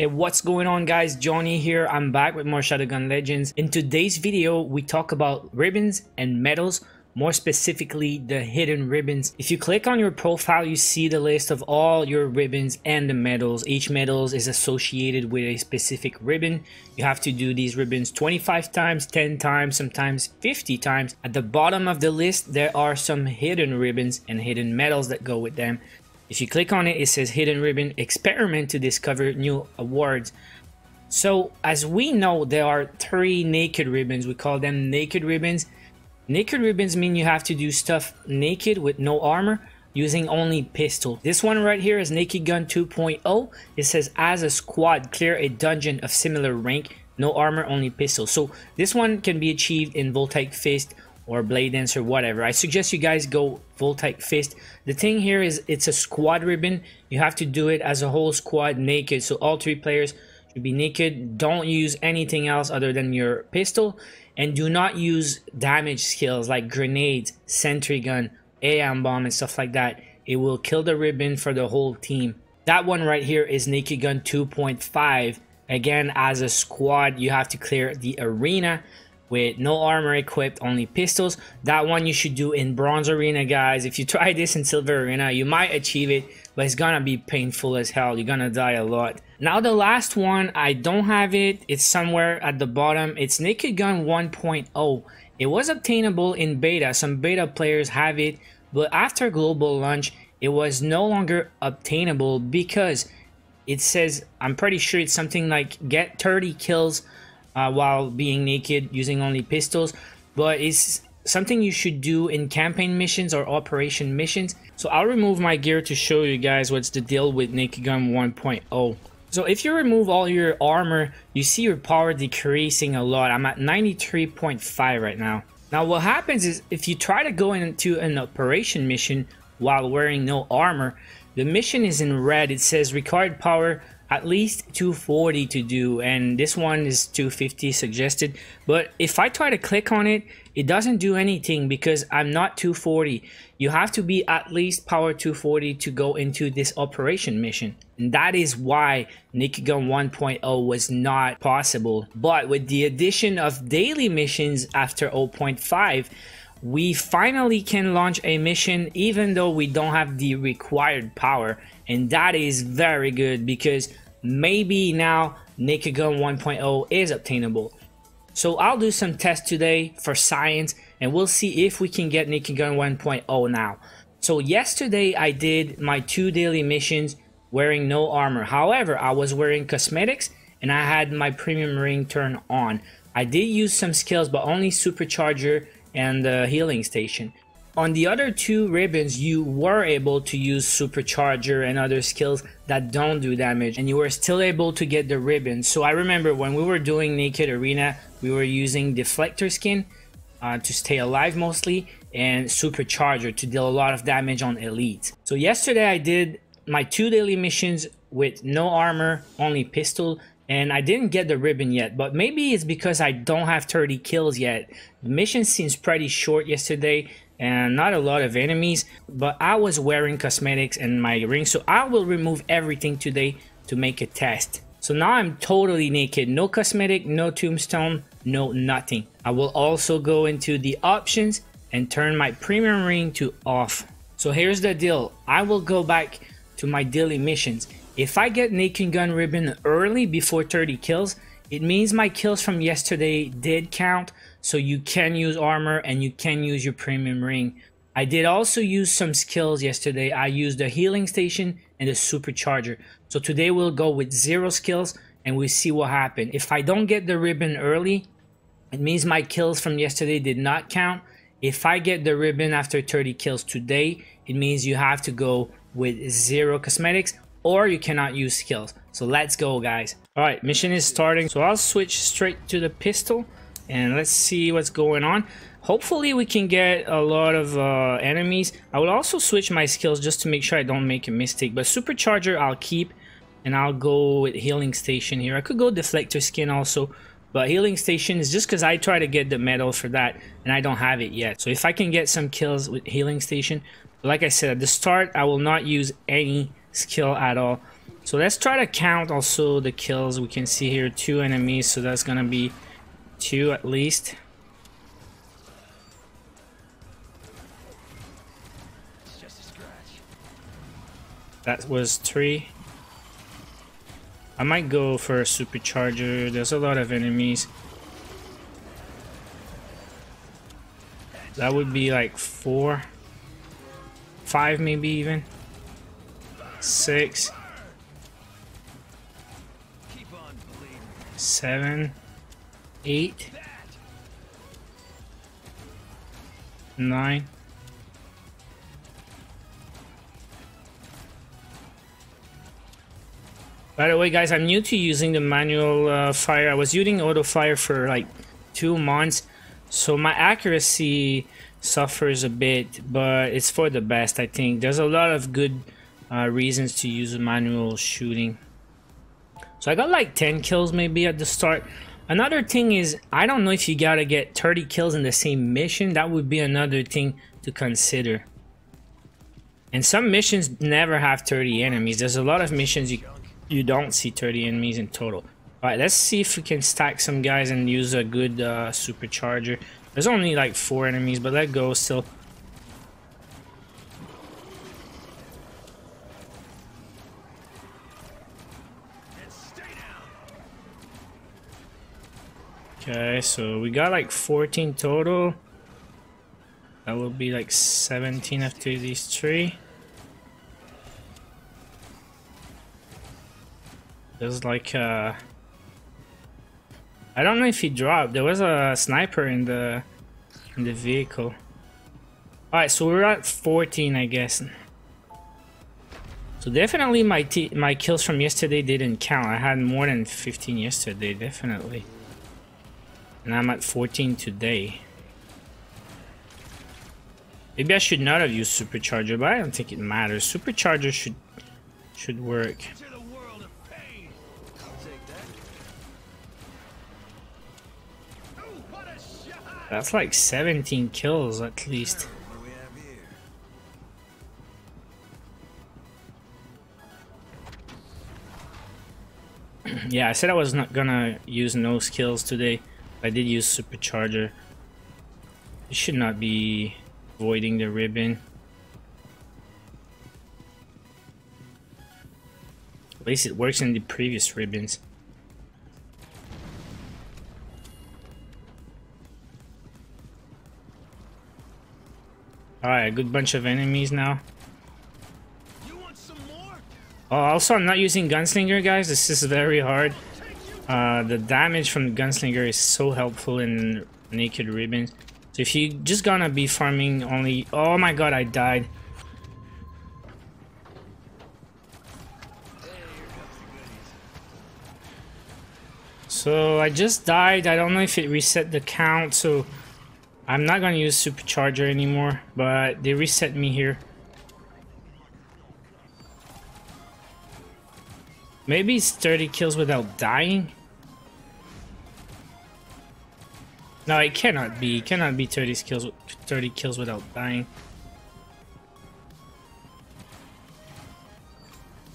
Hey, what's going on guys? Johnny here. I'm back with more Shadowgun Legends. In today's video, we talk about ribbons and medals, more specifically the hidden ribbons. If you click on your profile, you see the list of all your ribbons and the medals. Each medal is associated with a specific ribbon. You have to do these ribbons 25 times, 10 times, sometimes 50 times. At the bottom of the list, there are some hidden ribbons and hidden medals that go with them. If you click on it, it says hidden ribbon experiment to discover new awards. So as we know, there are three naked ribbons. We call them naked ribbons. Naked ribbons mean you have to do stuff naked with no armor using only pistol. This one right here is Naked Gun 2.0. It says as a squad clear a dungeon of similar rank, no armor, only pistol. So this one can be achieved in Voltaic Fist or Blade Dance or whatever. I suggest you guys go full Voltaic Fist. The thing here is it's a squad ribbon. You have to do it as a whole squad naked. So all three players should be naked. Don't use anything else other than your pistol. And do not use damage skills like grenades, sentry gun, AM bomb and stuff like that. It will kill the ribbon for the whole team. That one right here is Naked Gun 2.5. Again, as a squad, you have to clear the arena with no armor equipped, only pistols. That one you should do in Bronze Arena, guys. If you try this in Silver Arena, you might achieve it, but it's gonna be painful as hell. You're gonna die a lot. Now the last one, I don't have it. It's somewhere at the bottom. It's Naked Gun 1.0. It was obtainable in beta. Some beta players have it, but after global launch, it was no longer obtainable because it says, I'm pretty sure it's something like get 30 kills uh, while being naked using only pistols. But it's something you should do in campaign missions or operation missions. So I'll remove my gear to show you guys what's the deal with Naked Gun 1.0 so if you remove all your armor you see your power decreasing a lot. I'm at 93.5 right now. Now what happens is if you try to go into an operation mission while wearing no armor. The mission is in red. It says required power at least 240 to do and this one is 250 suggested. But if I try to click on it it doesn't do anything because I'm not 240 you have to be at least power 240 to go into this operation mission. And that is why Naked Gun 1.0 was not possible. But with the addition of daily missions after 0.5 we finally can launch a mission even though we don't have the required power and that is very good because maybe now Naked Gun 1.0 is obtainable. So I'll do some tests today for science and we'll see if we can get Naked Gun 1.0 now. So yesterday I did my two daily missions wearing no armor. However, I was wearing cosmetics and I had my premium ring turned on. I did use some skills but only supercharger and the healing station. On the other two ribbons, you were able to use supercharger and other skills that don't do damage and you were still able to get the ribbon. So I remember when we were doing Naked Arena, we were using deflector skin uh, to stay alive mostly and supercharger to deal a lot of damage on elite. So yesterday I did my two daily missions with no armor, only pistol and I didn't get the ribbon yet, but maybe it's because I don't have 30 kills yet. The mission seems pretty short yesterday and not a lot of enemies, but I was wearing cosmetics and my ring, so I will remove everything today to make a test. So now I'm totally naked, no cosmetic, no tombstone, no nothing. I will also go into the options and turn my premium ring to off. So here's the deal, I will go back to my daily missions if I get Naked Gun Ribbon early before 30 kills, it means my kills from yesterday did count, so you can use armor and you can use your premium ring. I did also use some skills yesterday. I used the healing station and the supercharger. So today we'll go with zero skills and we see what happened. If I don't get the ribbon early, it means my kills from yesterday did not count. If I get the ribbon after 30 kills today, it means you have to go with zero cosmetics or you cannot use skills. So let's go guys. Alright, mission is starting. So I'll switch straight to the pistol and let's see what's going on. Hopefully we can get a lot of uh, enemies. I will also switch my skills just to make sure I don't make a mistake. But supercharger I'll keep and I'll go with healing station here. I could go deflector skin also. But healing station is just because I try to get the medal for that and I don't have it yet. So if I can get some kills with healing station, like I said at the start, I will not use any skill at all. So let's try to count also the kills. We can see here two enemies, so that's gonna be two at least. That was three. I might go for a supercharger. There's a lot of enemies. That would be like four. Five maybe even. Six. Seven. Eight. Nine. By the way, guys, I'm new to using the manual uh, fire. I was using auto fire for like two months, so my accuracy suffers a bit, but it's for the best, I think. There's a lot of good uh, reasons to use manual shooting. So I got like 10 kills maybe at the start. Another thing is, I don't know if you gotta get 30 kills in the same mission. That would be another thing to consider. And some missions never have 30 enemies. There's a lot of missions you you don't see 30 enemies in total. Alright, let's see if we can stack some guys and use a good uh, supercharger. There's only like four enemies, but let go still. Okay, so we got like 14 total. That will be like 17 after these three. There's like uh I don't know if he dropped. There was a sniper in the in the vehicle. Alright, so we're at 14 I guess. So definitely my my kills from yesterday didn't count. I had more than 15 yesterday, definitely. And I'm at 14 today. Maybe I should not have used supercharger, but I don't think it matters. Supercharger should should work. That's like 17 kills at least. yeah, I said I was not gonna use no skills today. I did use supercharger. It should not be voiding the ribbon. At least it works in the previous ribbons. Alright, a good bunch of enemies now. Oh, also, I'm not using Gunslinger, guys. This is very hard. Uh, the damage from the Gunslinger is so helpful in Naked Ribbons. So if you just gonna be farming only... Oh my god, I died. So I just died. I don't know if it reset the count, so... I'm not gonna use supercharger anymore, but they reset me here. Maybe it's 30 kills without dying? No, it cannot be. It cannot be 30 kills 30 kills without dying.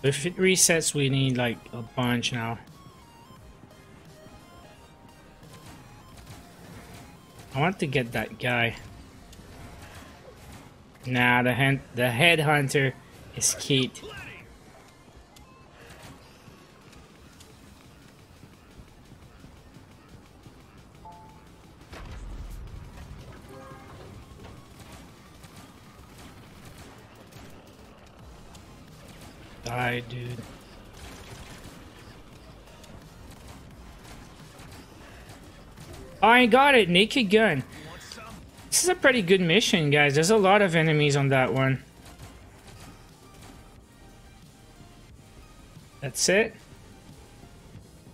If it resets, we need like a bunch now. I want to get that guy. Nah, the hunt the headhunter is Keith. Die, dude. Oh, I got it, naked gun. This is a pretty good mission, guys. There's a lot of enemies on that one. That's it.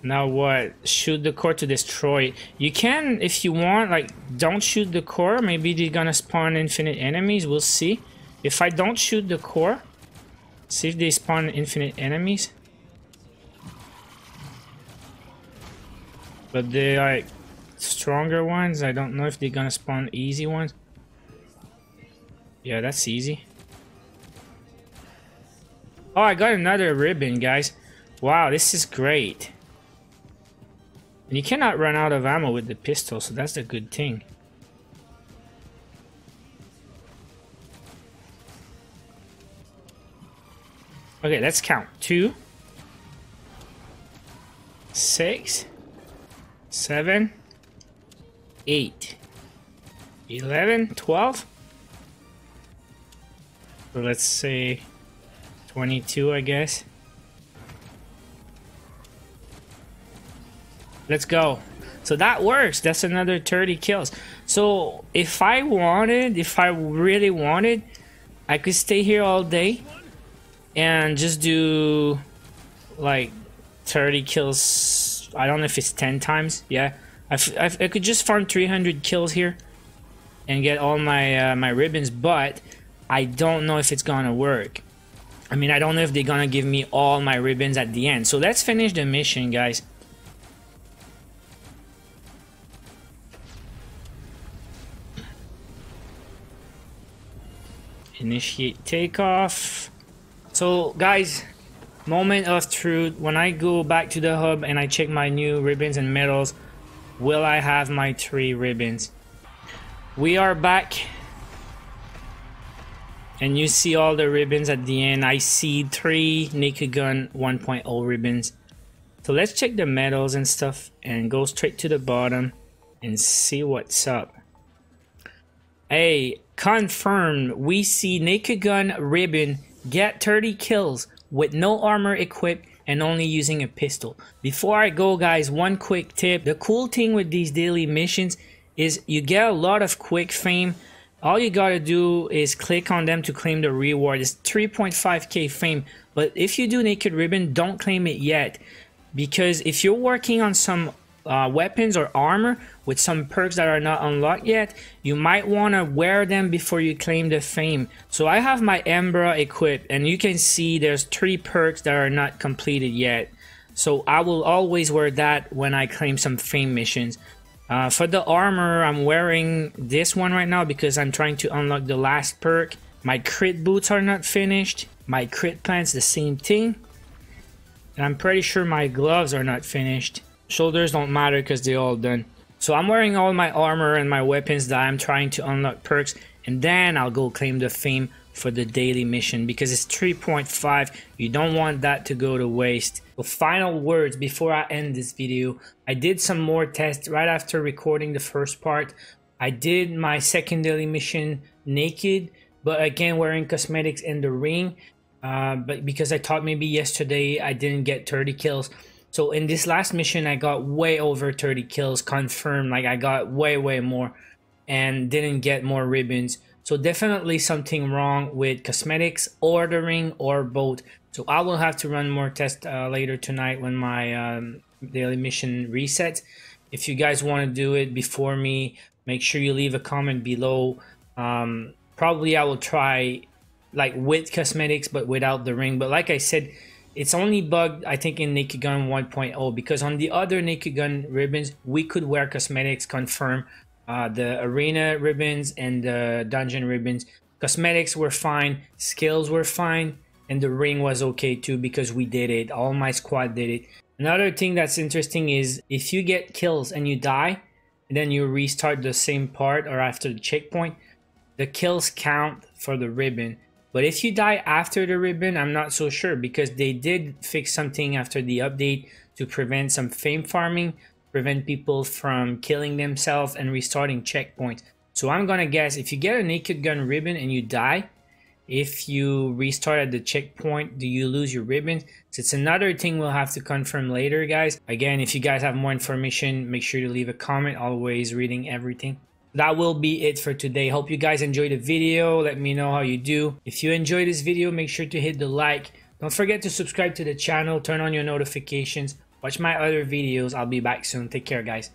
Now what? Shoot the core to destroy. You can, if you want, like, don't shoot the core. Maybe they're gonna spawn infinite enemies. We'll see. If I don't shoot the core, see if they spawn infinite enemies. But they like stronger ones. I don't know if they're gonna spawn easy ones. Yeah, that's easy. Oh, I got another ribbon, guys. Wow, this is great. And you cannot run out of ammo with the pistol, so that's a good thing. Okay, let's count. Two, six, seven, eight, eleven, twelve. So let's say 22, I guess. Let's go. So that works. That's another 30 kills. So if I wanted, if I really wanted, I could stay here all day and just do like 30 kills. I don't know if it's 10 times. Yeah. I, I could just farm 300 kills here and get all my uh, my ribbons, but I don't know if it's gonna work. I mean, I don't know if they're gonna give me all my ribbons at the end. So let's finish the mission, guys. Initiate takeoff. So, guys, moment of truth. When I go back to the hub and I check my new ribbons and medals, will I have my three ribbons? We are back and you see all the ribbons at the end. I see three Naked Gun 1.0 ribbons. So let's check the medals and stuff and go straight to the bottom and see what's up. Hey, confirmed. We see Naked Gun ribbon get 30 kills with no armor equipped and only using a pistol. Before I go guys, one quick tip. The cool thing with these daily missions is you get a lot of quick fame all you gotta do is click on them to claim the reward. It's 3.5k fame, but if you do Naked Ribbon, don't claim it yet. Because if you're working on some uh, weapons or armor with some perks that are not unlocked yet, you might want to wear them before you claim the fame. So I have my Embra equipped and you can see there's three perks that are not completed yet. So I will always wear that when I claim some fame missions. Uh, for the armor, I'm wearing this one right now because I'm trying to unlock the last perk. My crit boots are not finished. My crit pants the same thing. And I'm pretty sure my gloves are not finished. Shoulders don't matter because they're all done. So I'm wearing all my armor and my weapons that I'm trying to unlock perks. And then I'll go claim the fame for the daily mission because it's 3.5 you don't want that to go to waste. So final words before i end this video. I did some more tests right after recording the first part. I did my second daily mission naked but again wearing cosmetics in the ring. Uh, but because i thought maybe yesterday i didn't get 30 kills so in this last mission i got way over 30 kills confirmed like i got way way more and didn't get more ribbons so definitely something wrong with cosmetics, ordering, or both. So I will have to run more tests uh, later tonight when my um, daily mission resets. If you guys want to do it before me, make sure you leave a comment below. Um, probably I will try like with cosmetics but without the ring. But like I said, it's only bugged I think in Naked Gun 1.0 because on the other Naked Gun ribbons we could wear cosmetics confirm uh, the arena ribbons and the dungeon ribbons. Cosmetics were fine, skills were fine, and the ring was okay too because we did it. All my squad did it. Another thing that's interesting is if you get kills and you die, and then you restart the same part or after the checkpoint, the kills count for the ribbon. But if you die after the ribbon, I'm not so sure because they did fix something after the update to prevent some fame farming prevent people from killing themselves and restarting checkpoints. So I'm gonna guess if you get a naked gun ribbon and you die, if you restart at the checkpoint, do you lose your ribbon? So it's another thing we'll have to confirm later, guys. Again, if you guys have more information, make sure to leave a comment, always reading everything. That will be it for today. Hope you guys enjoyed the video. Let me know how you do. If you enjoyed this video, make sure to hit the like. Don't forget to subscribe to the channel, turn on your notifications. Watch my other videos. I'll be back soon. Take care, guys.